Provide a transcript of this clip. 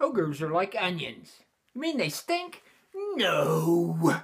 Ogres are like onions. You mean they stink? No.